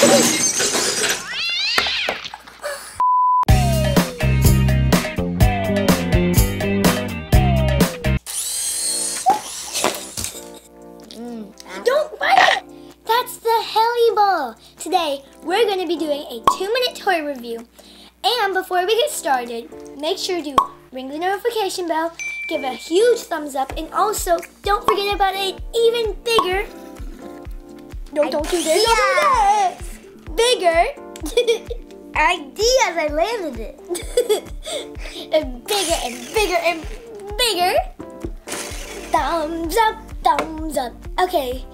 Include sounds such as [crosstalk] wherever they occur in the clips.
Mm, don't bite it! That's the Heliball. Today, we're going to be doing a two-minute toy review. And before we get started, make sure to ring the notification bell, give a huge thumbs up, and also don't forget about an even bigger. No, don't do this. Don't do this. Bigger. [laughs] Ideas, I landed it. [laughs] and bigger and bigger and bigger. Thumbs up, thumbs up. Okay,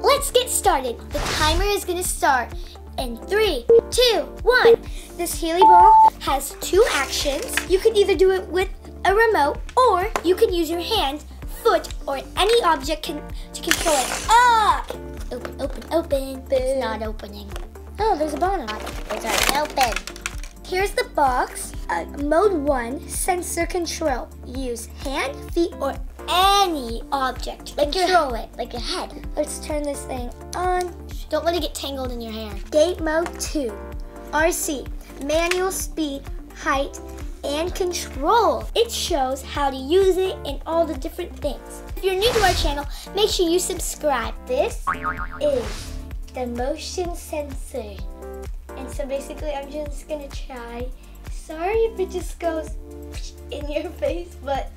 let's get started. The timer is gonna start in three, two, one. This Heliball has two actions. You can either do it with a remote or you can use your hand, foot, or any object can, to control it. Ah! Open, open, open. It's not opening. Oh, there's a bottom. It's already open. Here's the box. Uh, mode 1, sensor control. Use hand, feet, or any object to Like your- control it. Like a head. Let's turn this thing on. Don't let it get tangled in your hair. Gate mode 2. RC. Manual speed, height, and control. It shows how to use it and all the different things. If you're new to our channel, make sure you subscribe. This is the motion sensor. And so basically I'm just gonna try. Sorry if it just goes [laughs] in your face, but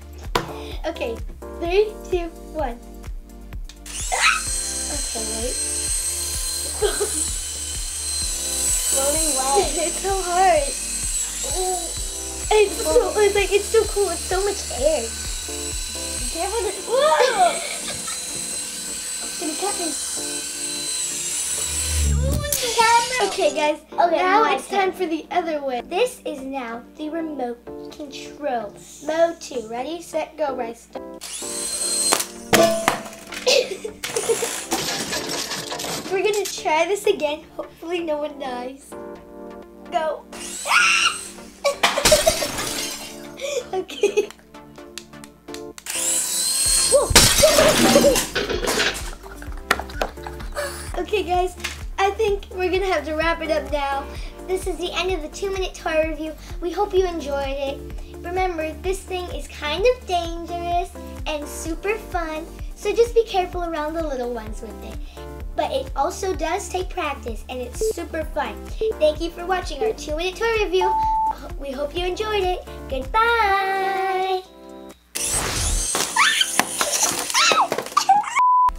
okay. Three, two, one. Okay, wait. Away. it's so hard. It's so it's like it's so cool. It's so much air. Careful! Whoa! It's [laughs] gonna cut me. Okay, guys. Okay, now it's time for the other way. This is now the remote control. Mode two. Ready, set, go, Bryce. [laughs] We're gonna try this again. Hopefully, no one dies. Go. [laughs] okay. [laughs] okay, guys. I think we're gonna have to wrap it up now. This is the end of the two-minute toy review. We hope you enjoyed it. Remember, this thing is kind of dangerous and super fun, so just be careful around the little ones with it. But it also does take practice, and it's super fun. Thank you for watching our two-minute toy review. We hope you enjoyed it. Goodbye.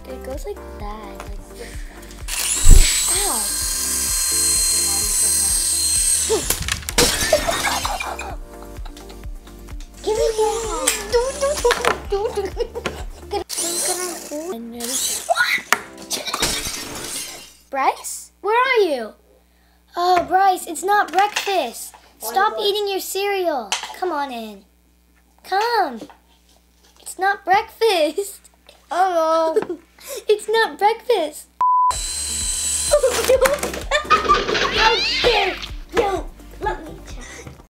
It goes like that. Give me that. Do, do, do, do, do. And ready? Bryce? Where are you? Oh, Bryce, it's not breakfast. Stop eating your cereal. Come on in. Come. It's not breakfast. Oh [laughs] it's not breakfast.